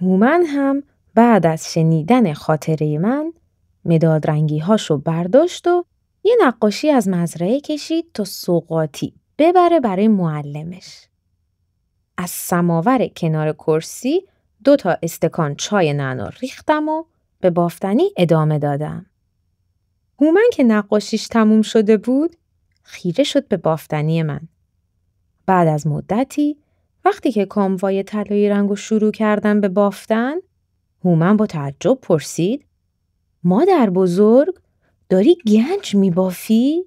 هومن هم بعد از شنیدن خاطره من مداد رنگی هاشو برداشت و یه نقاشی از مزرعه کشید تا سوقاتی ببره برای معلمش. از سماور کنار کرسی دو تا استکان چای نعنا ریختم و به بافتنی ادامه دادم. هومن که نقاشیش تموم شده بود خیره شد به بافتنی من. بعد از مدتی وقتی که کاموای طلایی رنگ شروع کردم به بافتن هومن با تعجب پرسید مادر بزرگ داری گنج میبافی؟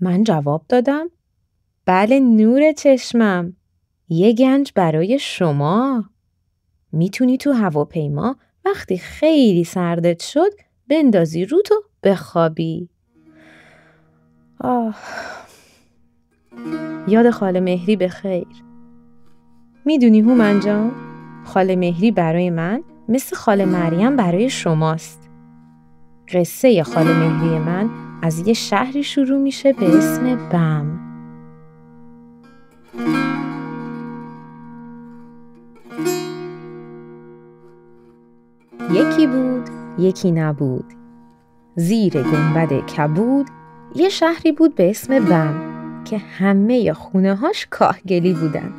من جواب دادم بله نور چشمم یه گنج برای شما. می‌تونی تو هواپیما وقتی خیلی سردت شد بندازی رو تو بخوابی. آه. یاد خاله مهری به خیر. می‌دونی هومن جان؟ خاله مهری برای من مثل خاله مریم برای شماست. قصه خاله مهری من از یه شهری شروع میشه به اسم بم. یکی بود یکی نبود. زیر گنبد کبود یه شهری بود به اسم بم که همه خونه هاش کاهگلی بودن.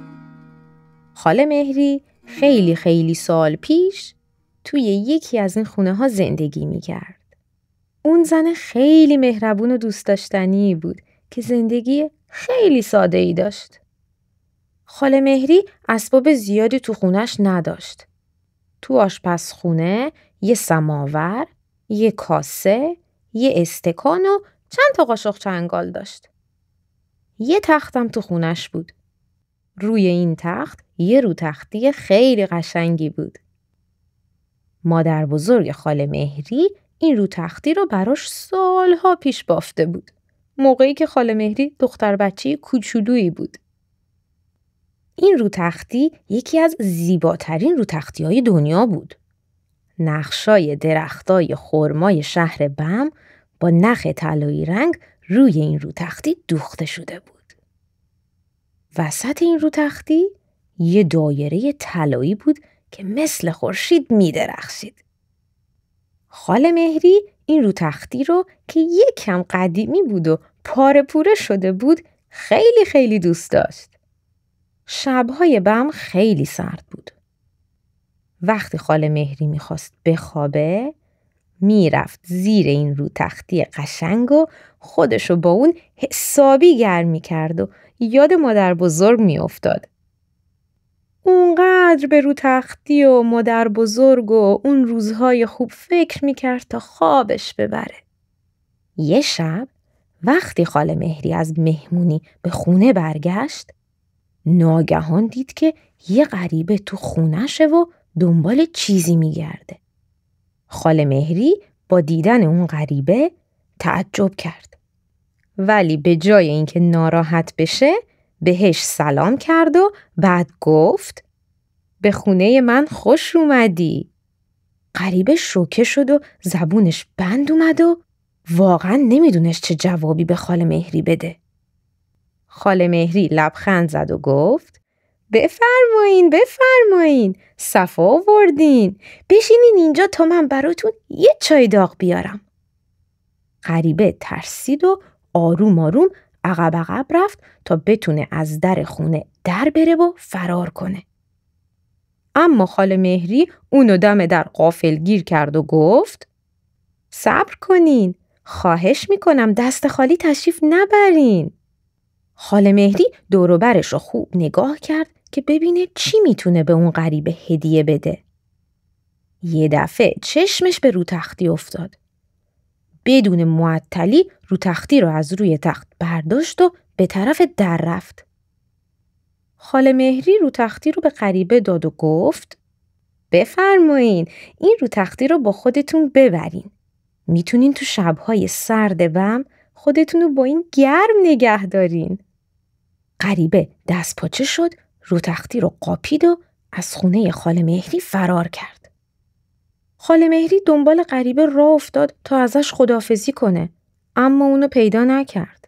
خاله مهری خیلی خیلی سال پیش توی یکی از این خونه ها زندگی می کرد. اون زن خیلی مهربون و دوست داشتنی بود که زندگی خیلی ساده ای داشت. خاله مهری اسباب زیادی تو خونش نداشت. تو آشپزخونه یه سماور، یه کاسه، یه استکان و چند تا قاشق چنگال داشت. یه تختم تو خونش بود. روی این تخت یه رو تختی خیلی قشنگی بود. مادر بزرگ خاله مهری این رو تختی رو براش سالها پیش بافته بود. موقعی که خاله مهری دختر بچه کوچولویی بود. این رو تختی یکی از زیباترین رو تختی های دنیا بود. نقشای درختای خرمای شهر بم با نخ طلایی رنگ روی این رو تختی دوخته شده بود. وسط این رو تختی یه دایره طلایی بود که مثل خورشید می درخشید. خال مهری این رو تختی رو که یک کم قدیمی بود و پاره پوره شده بود خیلی خیلی دوست داشت. شبهای بم خیلی سرد بود. وقتی خاله مهری می‌خواست بخوابه می‌رفت زیر این رو تختی قشنگ و خودشو با اون حسابی گرم می‌کرد و یاد مادر بزرگ میافتاد. اونقدر به رو تختی و مادر بزرگ و اون روزهای خوب فکر می‌کرد تا خوابش ببره. یه شب وقتی خاله مهری از مهمونی به خونه برگشت ناگهان دید که یه غریبه تو خونشه و دنبال چیزی میگرده. خاله مهری با دیدن اون غریبه تعجب کرد. ولی به جای اینکه ناراحت بشه بهش سلام کرد و بعد گفت به خونه من خوش اومدی. غریبه شوکه شد و زبونش بند اومد و واقعا نمی‌دونست چه جوابی به خاله مهری بده. خاله مهری لبخند زد و گفت بفرمایین بفرمایین صفا آوردین بشینین اینجا تا من براتون یه چای داغ بیارم غریبه ترسید و آروم آروم عقب عقب رفت تا بتونه از در خونه در بره و فرار کنه اما خاله مهری اونو دم در قافل گیر کرد و گفت صبر کنین خواهش می‌کنم دست خالی تشریف نبرین خاله مهری دوروبرش رو خوب نگاه کرد که ببینه چی می‌تونه به اون غریبه هدیه بده. یه دفعه چشمش به رو تختی افتاد. بدون معطلی رو تختی رو از روی تخت برداشت و به طرف در رفت. خاله مهری رو تختی رو به غریبه داد و گفت بفرمایین این رو تختی رو با خودتون ببرین. می‌تونین تو شبهای سرد بم خودتون رو با این گرم نگه دارین. غریبه دست پاچه شد رو تختی رو قاپید و از خونه خاله مهری فرار کرد. خاله مهری دنبال غریبه راه افتاد تا ازش خدافزی کنه اما اونو پیدا نکرد.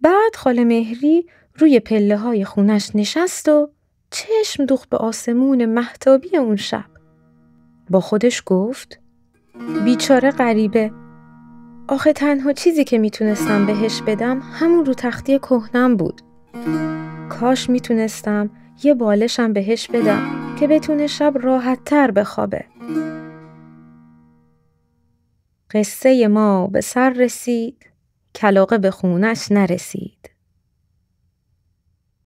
بعد خاله مهری روی پله های خونش نشست و چشم دوخت به آسمون محتابی اون شب. با خودش گفت بیچاره غریبه آخه تنها چیزی که می‌تونستم بهش بدم همون رو تختی کهنم بود. کاش می‌تونستم یه بالشم بهش بدم که بتونه شب راحت تر بخوابه. قصه ما به سر رسید کلاقه به خونش نرسید.